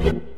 Get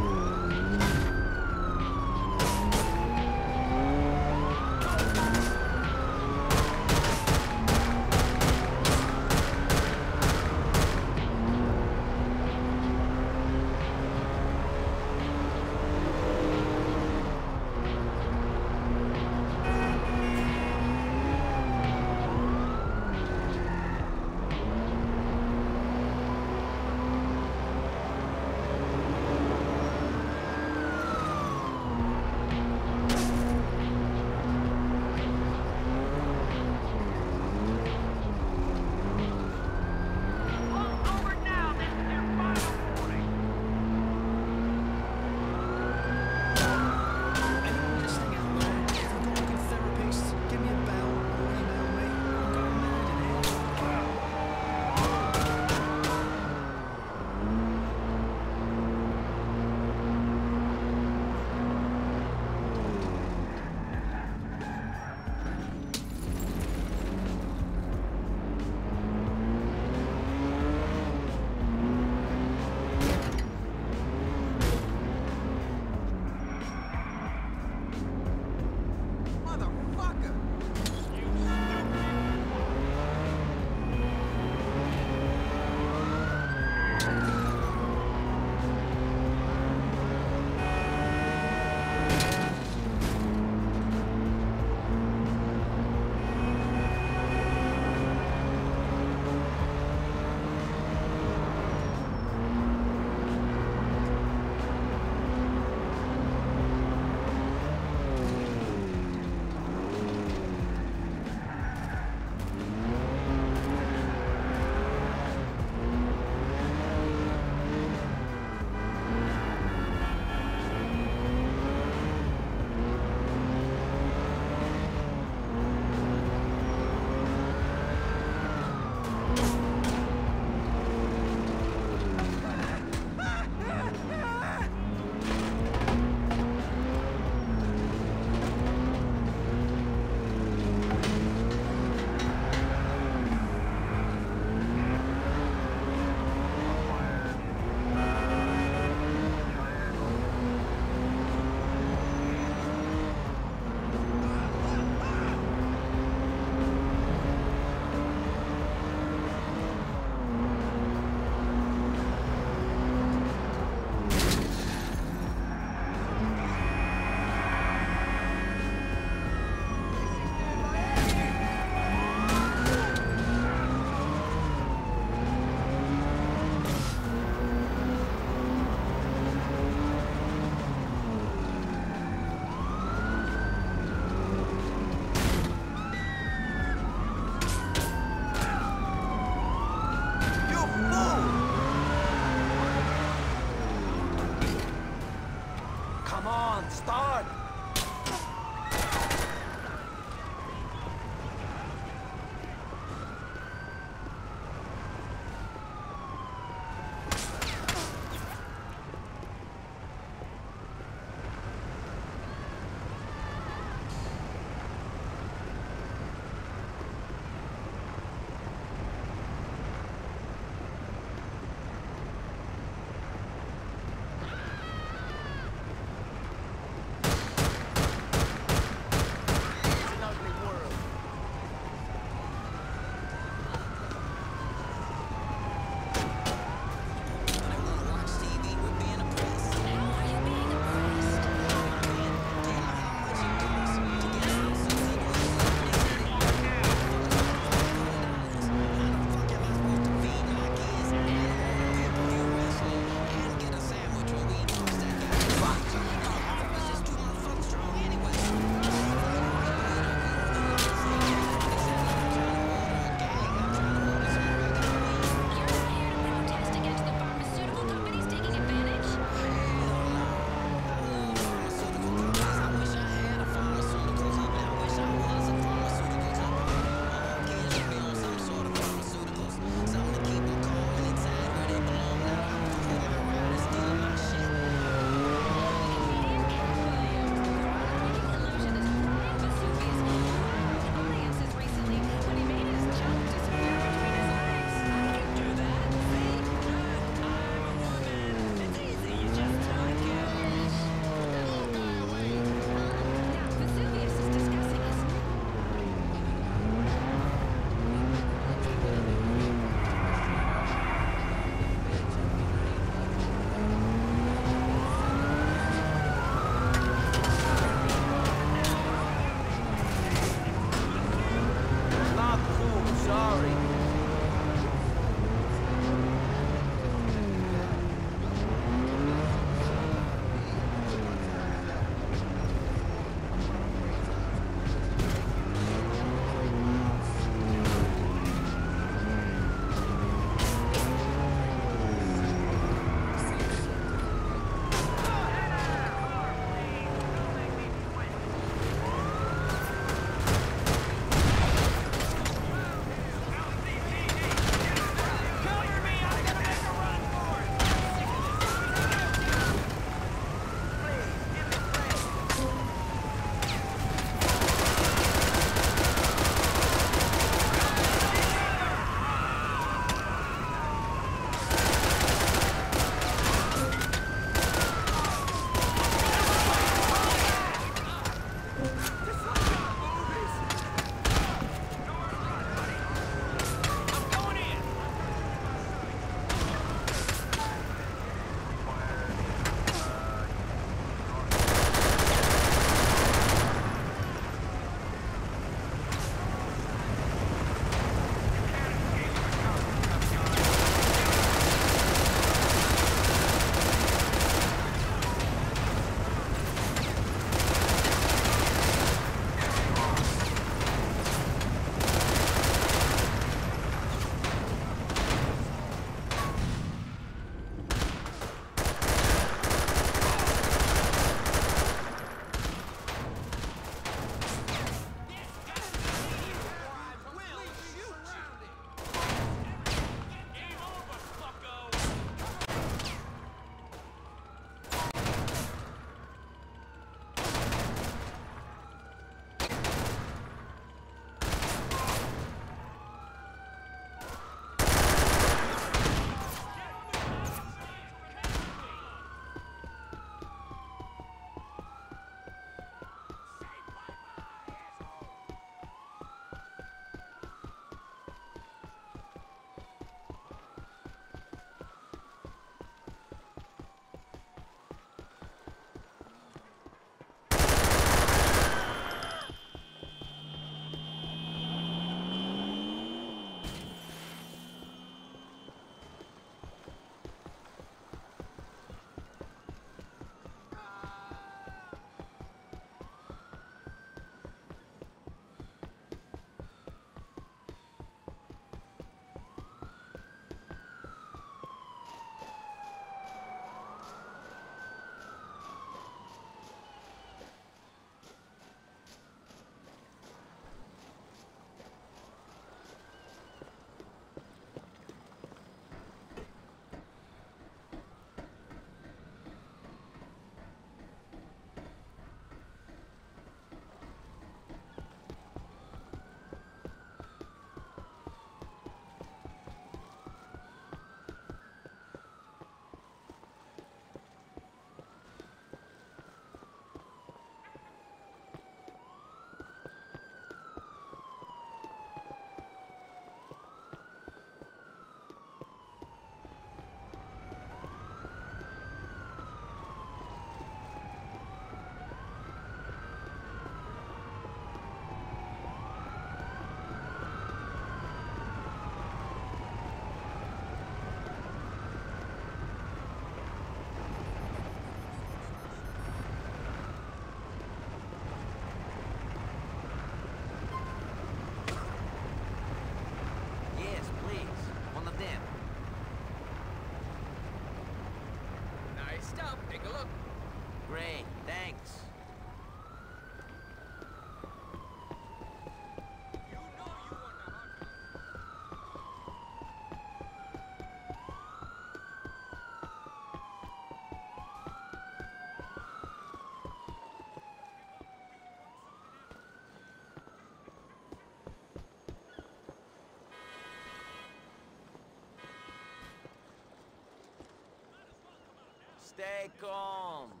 Stay calm.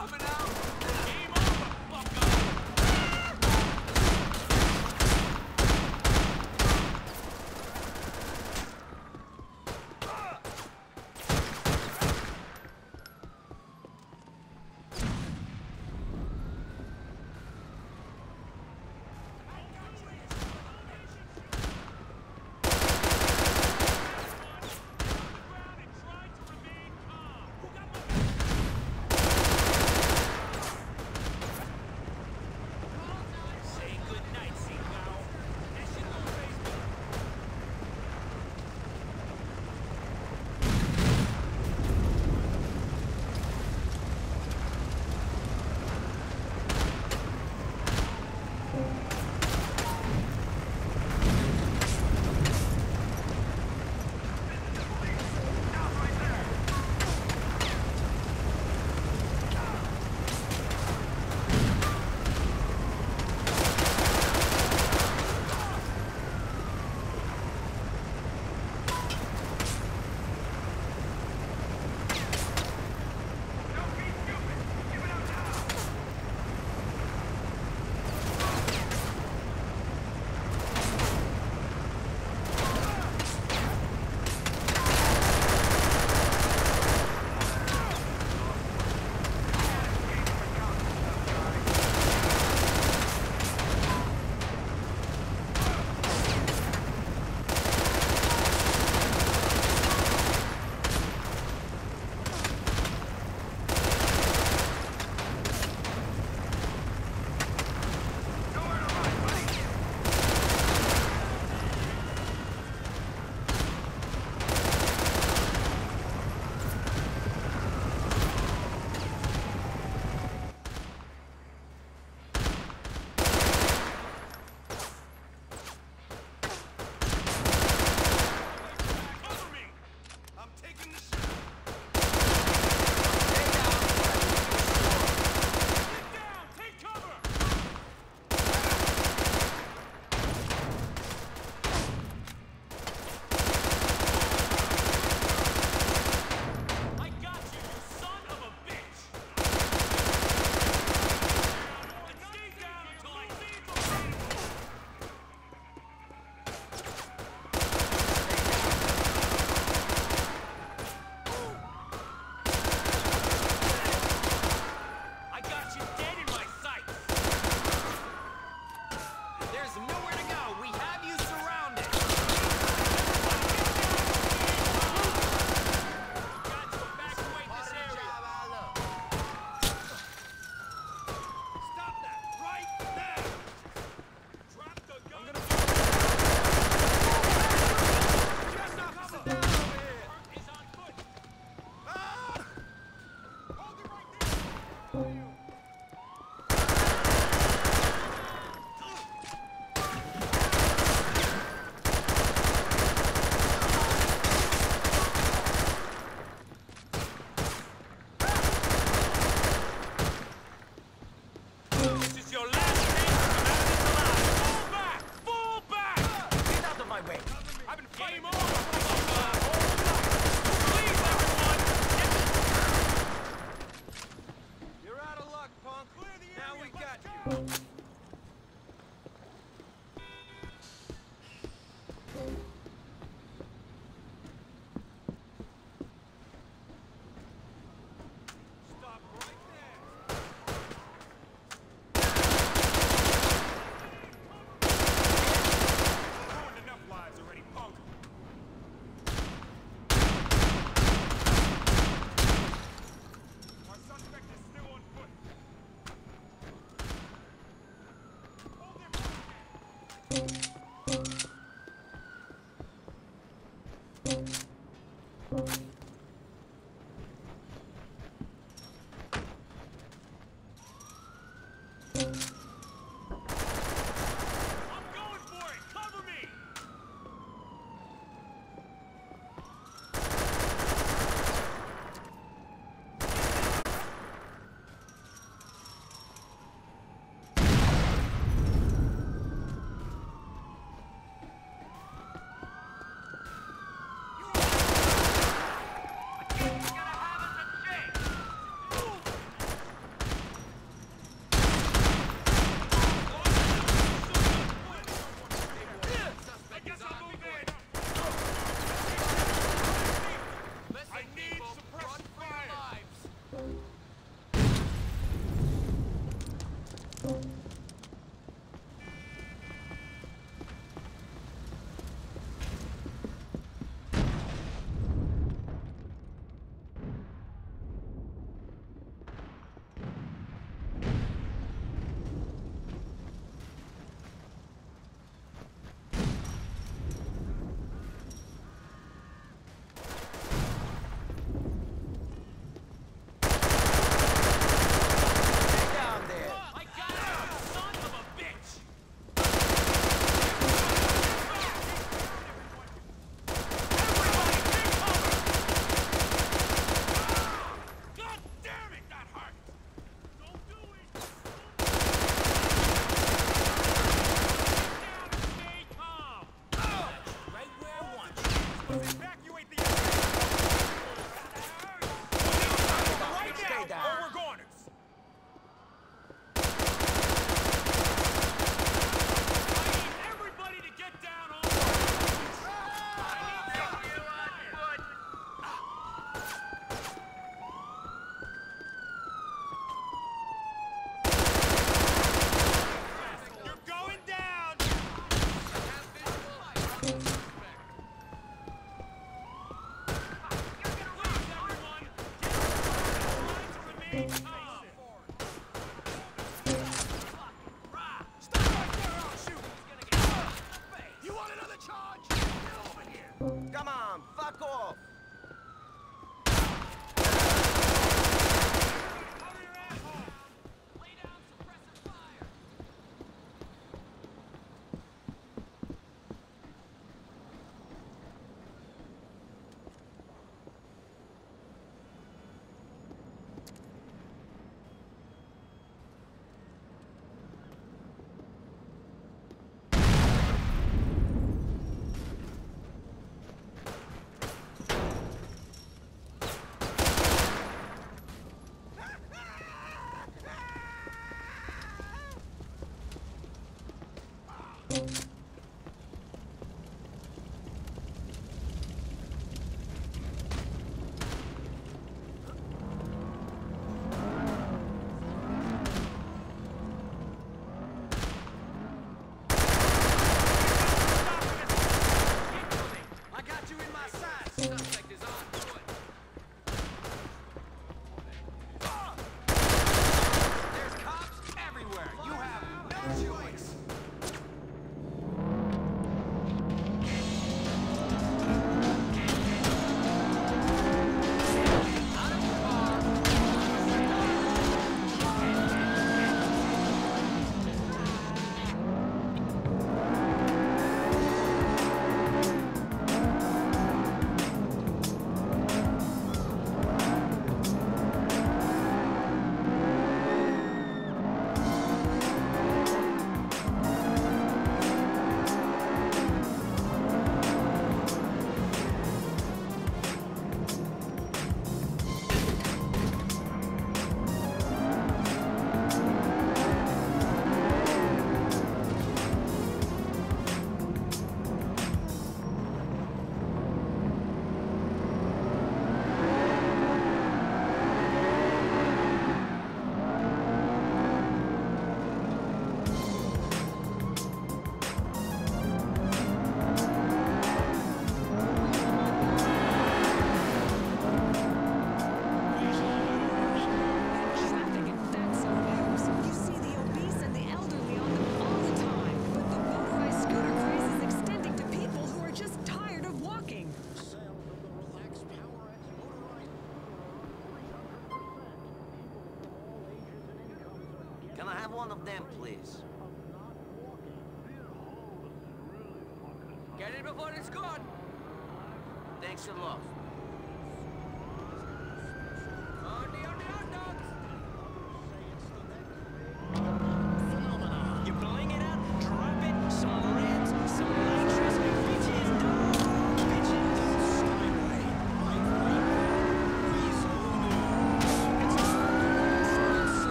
Coming out! Try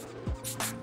Nice area. Be more careful. Hey,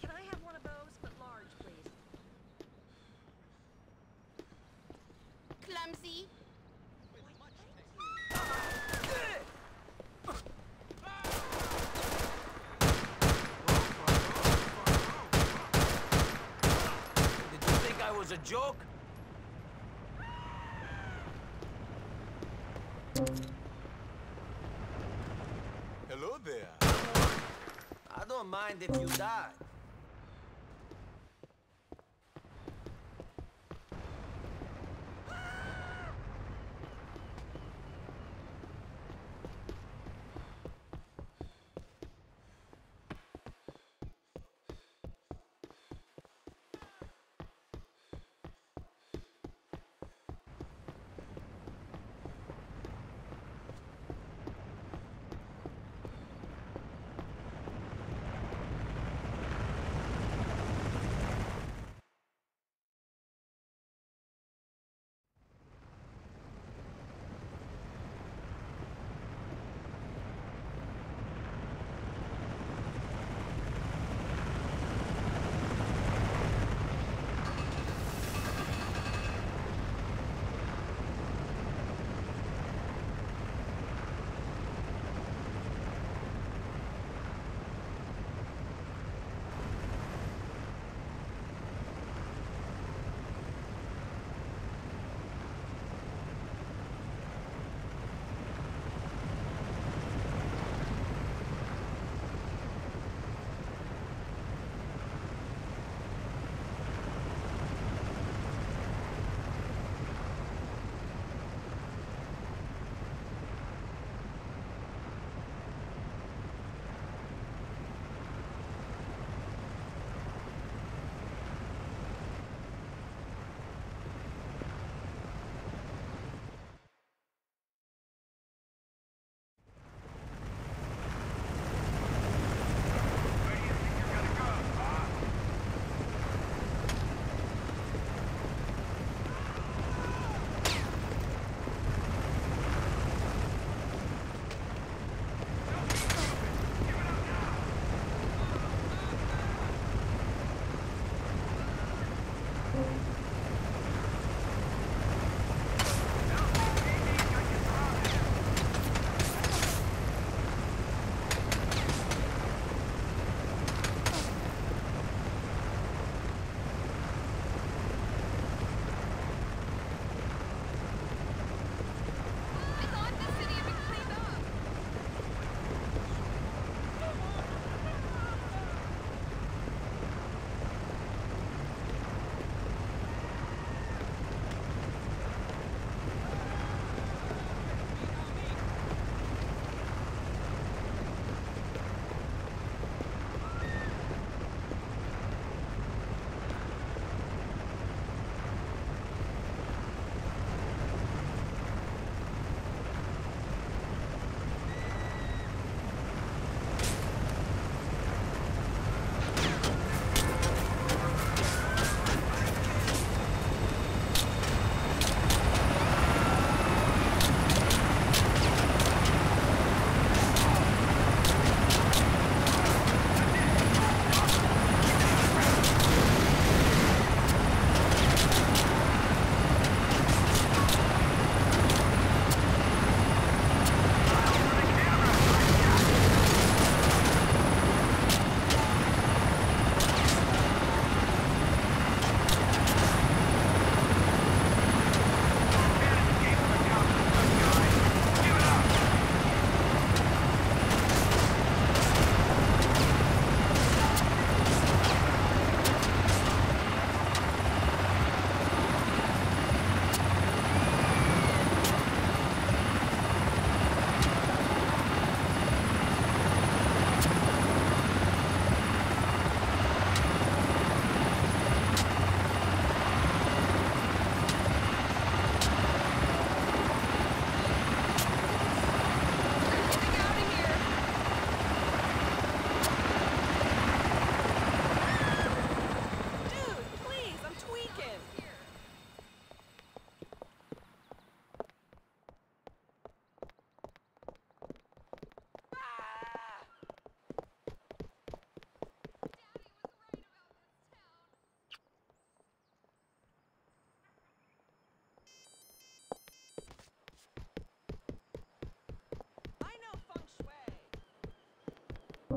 can I have one of those, but large, please? Clumsy. Did you think I was a joke? Hello there. I don't mind if you die.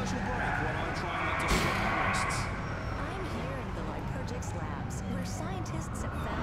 commercial break when I try not to shock tourists. I'm here in the Lypergix labs, where scientists have found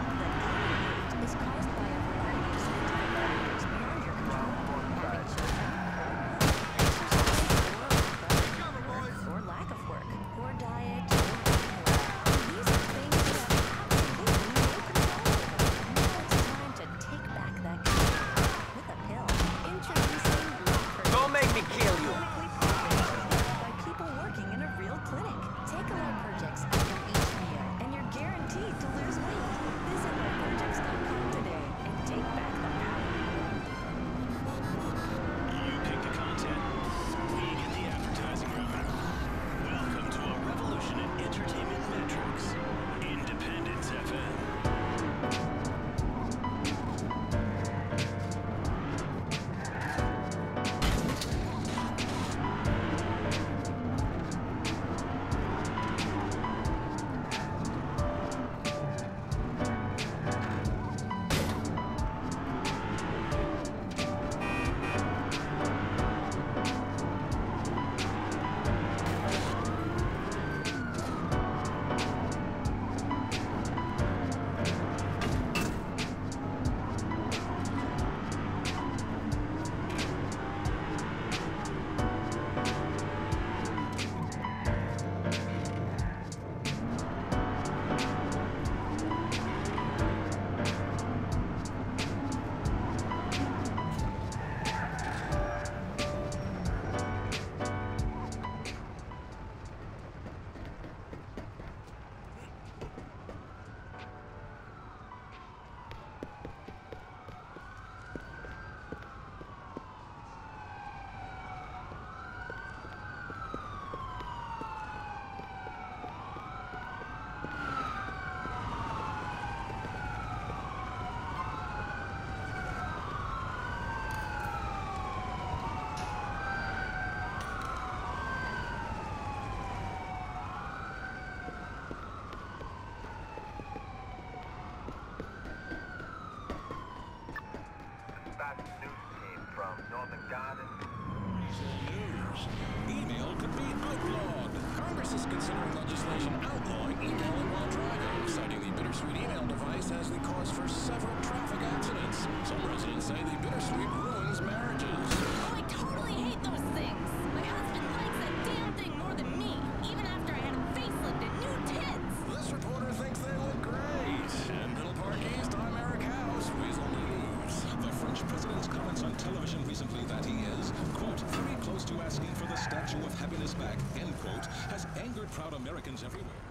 bittersweet email device as the cause for several traffic accidents. Some residents say the bittersweet ruins marriages. Oh, I totally hate those things. My husband likes that damn thing more than me, even after I had a facelift and new tits. This reporter thinks they look great. In Middle Park East, I'm Eric House, Weazel News. The French president's comments on television recently that he is, quote, very close to asking for the Statue of Happiness back, end quote, has angered proud Americans everywhere.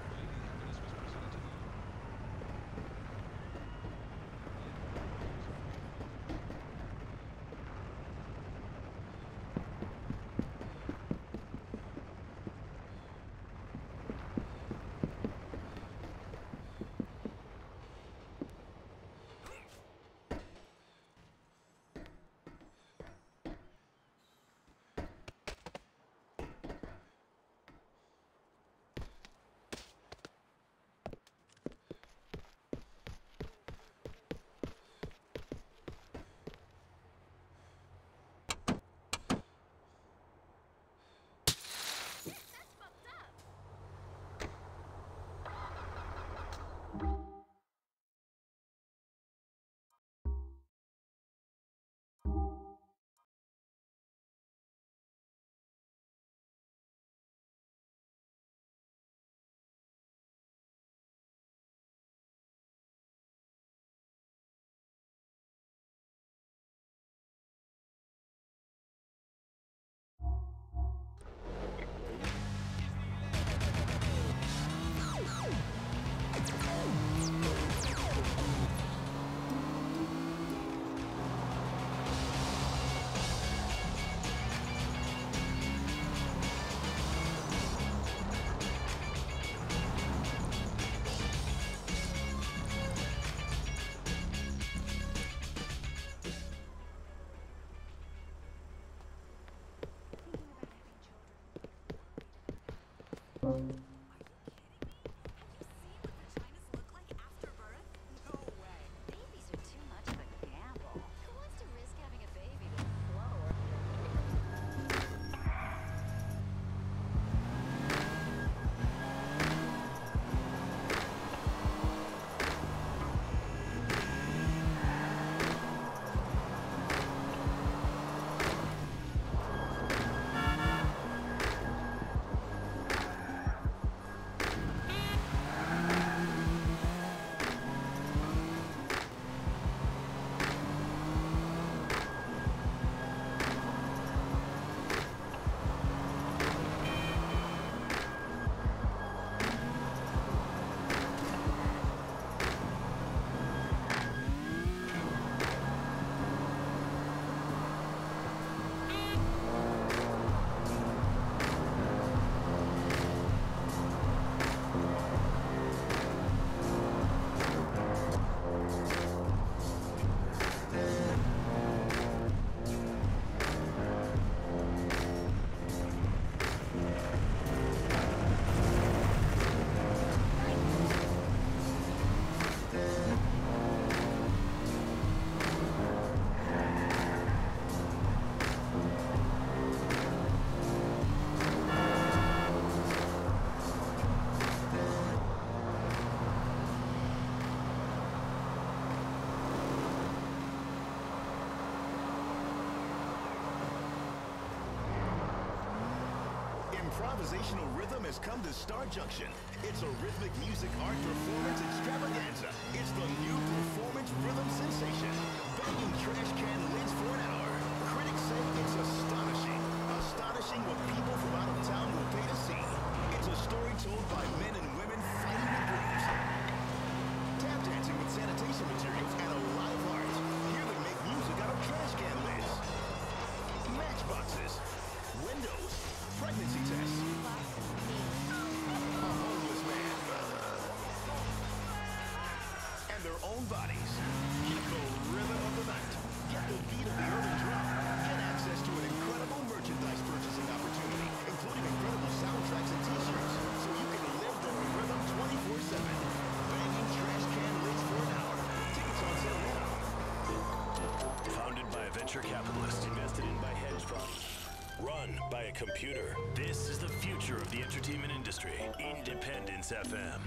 Improvisational rhythm has come to Star Junction. It's a rhythmic music art performance computer. This is the future of the entertainment industry. Independence FM.